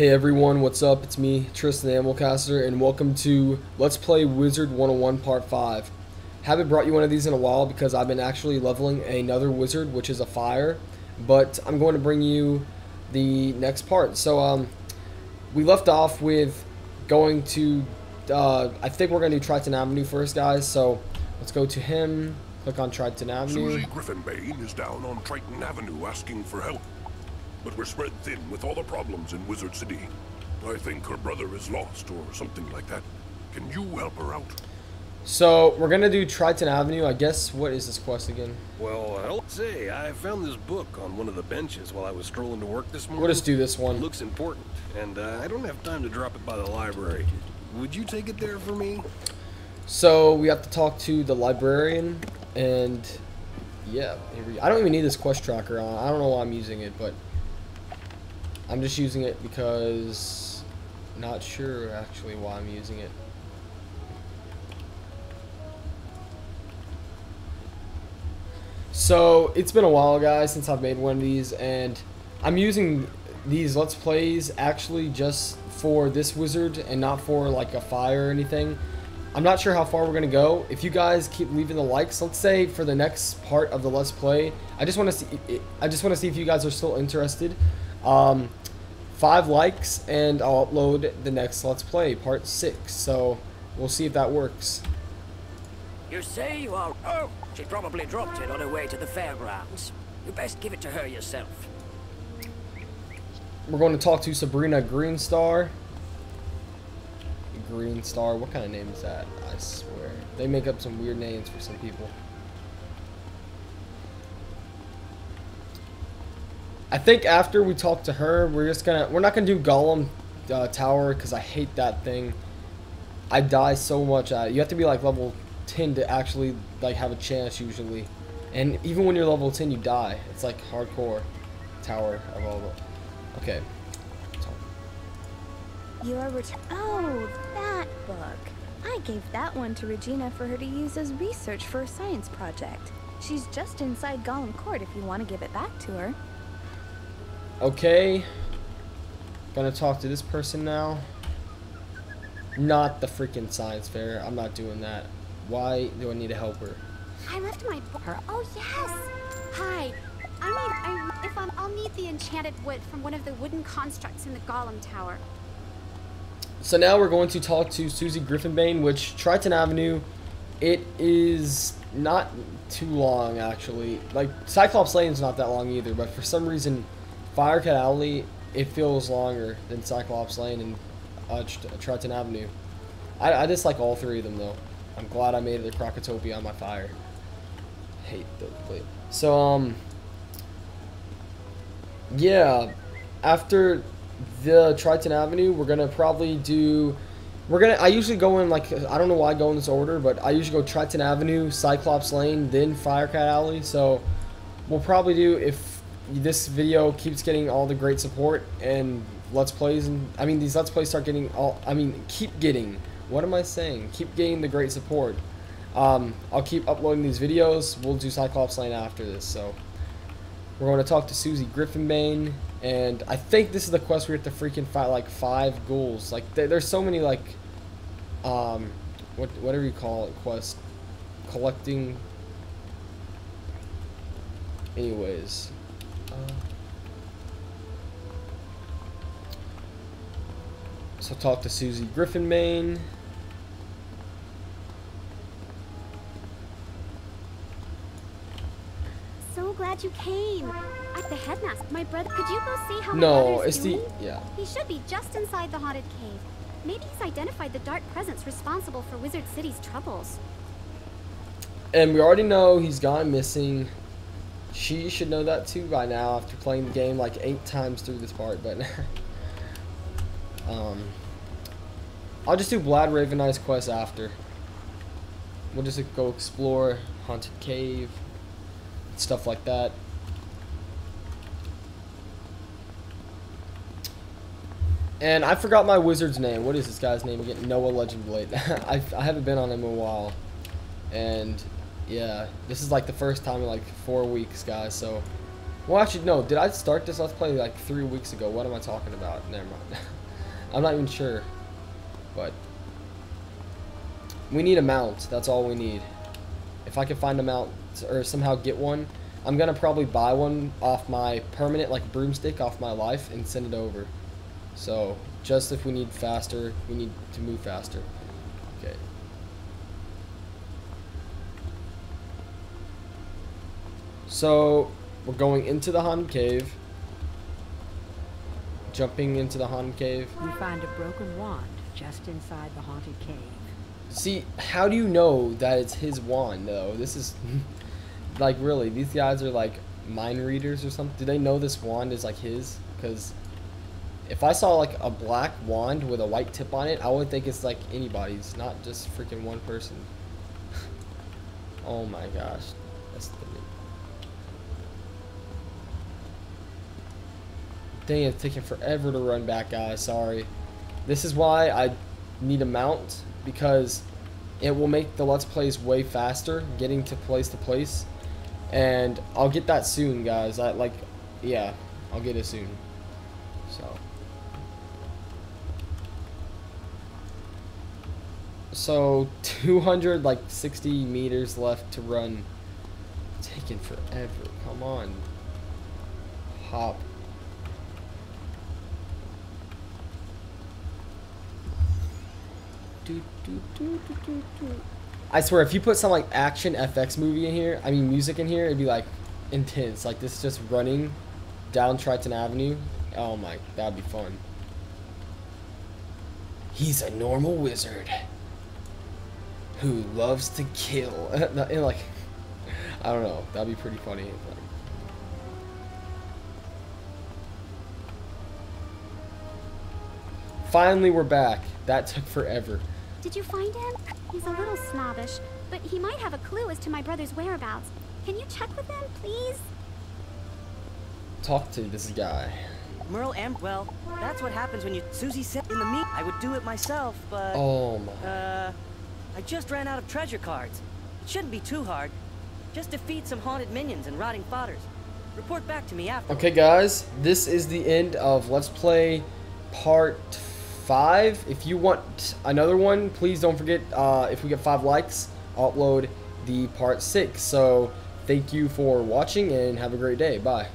Hey everyone, what's up? It's me, Tristan Anvilcaster, and welcome to Let's Play Wizard 101 Part 5. Haven't brought you one of these in a while because I've been actually leveling another wizard, which is a fire, but I'm going to bring you the next part. So, um, we left off with going to, uh, I think we're going to do Triton Avenue first, guys, so let's go to him, click on Triton Avenue. Susie Griffinbane is down on Triton Avenue asking for help. But we're spread thin with all the problems in Wizard City. I think her brother is lost or something like that. Can you help her out? So, we're going to do Triton Avenue. I guess, what is this quest again? Well, I'll say, I found this book on one of the benches while I was strolling to work this morning. We'll just do this It one. looks important, and uh, I don't have time to drop it by the library. Would you take it there for me? So, we have to talk to the librarian, and yeah, here we I don't even need this quest tracker on. I don't know why I'm using it, but I'm just using it because not sure actually why I'm using it. So it's been a while guys since I've made one of these and I'm using these let's plays actually just for this wizard and not for like a fire or anything. I'm not sure how far we're gonna go. If you guys keep leaving the likes, let's say for the next part of the let's play, I just want to see. I just want to see if you guys are still interested. Um, five likes and I'll upload the next let's play, part six. So we'll see if that works. You say you are... Oh, she probably dropped it on her way to the fairgrounds. You best give it to her yourself. We're going to talk to Sabrina Greenstar. Greenstar, what kind of name is that? I swear. They make up some weird names for some people. I think after we talk to her, we're just gonna, we're not gonna do Golem uh, Tower because I hate that thing. I die so much at it. You have to be like level 10 to actually like have a chance usually. And even when you're level 10, you die. It's like hardcore tower of all the. Okay. You are ret- Oh, that book. I gave that one to Regina for her to use as research for a science project. She's just inside Golem Court if you want to give it back to her. Okay. Gonna talk to this person now. Not the freaking science fair. I'm not doing that. Why do I need a helper? I left my book. Oh yes. Hi. I need. I if um, I'll need the enchanted wood from one of the wooden constructs in the Golem Tower. So now we're going to talk to Susie Griffinbane, which Triton Avenue, it is not too long actually. Like Cyclops Lane's not that long either, but for some reason, Firecat Alley it feels longer than Cyclops Lane and uh, Triton Avenue. I, I dislike all three of them though. I'm glad I made it to Krokotopia on my fire. Hate the wait. So um. Yeah, after the Triton Avenue, we're gonna probably do. We're gonna. I usually go in like I don't know why I go in this order, but I usually go Triton Avenue, Cyclops Lane, then Firecat Alley. So we'll probably do if this video keeps getting all the great support and let's plays and I mean these let's plays start getting all. I mean keep getting. What am I saying? Keep getting the great support. Um, I'll keep uploading these videos. We'll do Cyclops Lane after this. So we're going to talk to Susie Griffinbane, and I think this is the quest we have to freaking fight like five ghouls. Like there, there's so many like, um, what whatever you call it, quest, collecting. Anyways, so talk to Susie Griffin Griffinbane. So glad you came. At the headmaster, my brother. Could you go see how No, it's the yeah. He should be just inside the haunted cave. Maybe he's identified the dark presence responsible for Wizard City's troubles. And we already know he's gone missing. She should know that too by now after playing the game like eight times through this part, but um I'll just do Blad Raven Eyes quest after. We'll just go explore Haunted Cave, stuff like that. And I forgot my wizard's name. What is this guy's name again? Noah Legend Blade. I, I haven't been on him in a while. And yeah, this is like the first time in like four weeks, guys. So Well, actually, no. Did I start this Let's Play like three weeks ago? What am I talking about? Never mind. I'm not even sure. But we need a mount. That's all we need. If I can find a mount or somehow get one, I'm gonna probably buy one off my permanent like broomstick off my life and send it over. So just if we need faster, we need to move faster. Okay. So we're going into the Han cave. Jumping into the Han cave. You find a broken wand just inside the haunted cave. See, how do you know that it's his wand though? This is like really, these guys are like mind readers or something. Do they know this wand is like his? Because if I saw like a black wand with a white tip on it, I would think it's like anybody's, not just freaking one person. oh my gosh, that's the. Dang, it's taking forever to run back, guys. Sorry. This is why I need a mount because it will make the let's plays way faster getting to place to place. And I'll get that soon guys. I like yeah I'll get it soon. So. So 200 like 60 meters left to run. Taking forever come on. Hop do, do, do, do, do. I swear, if you put some like action FX movie in here, I mean music in here, it'd be like intense. Like this just running down Triton Avenue. Oh my, that'd be fun. He's a normal wizard who loves to kill. and like, I don't know, that'd be pretty funny. Finally, we're back. That took forever. Did you find him? He's a little snobbish, but he might have a clue as to my brother's whereabouts. Can you check with him, please? Talk to this guy. Merle and well, that's what happens when you Susie said in the meet I would do it myself, but Oh my. uh I just ran out of treasure cards. It shouldn't be too hard. Just defeat some haunted minions and rotting fodders. Report back to me after. Okay, guys, this is the end of Let's Play Part 5. If you want another one, please don't forget, uh, if we get 5 likes, upload the Part 6. So, thank you for watching and have a great day. Bye.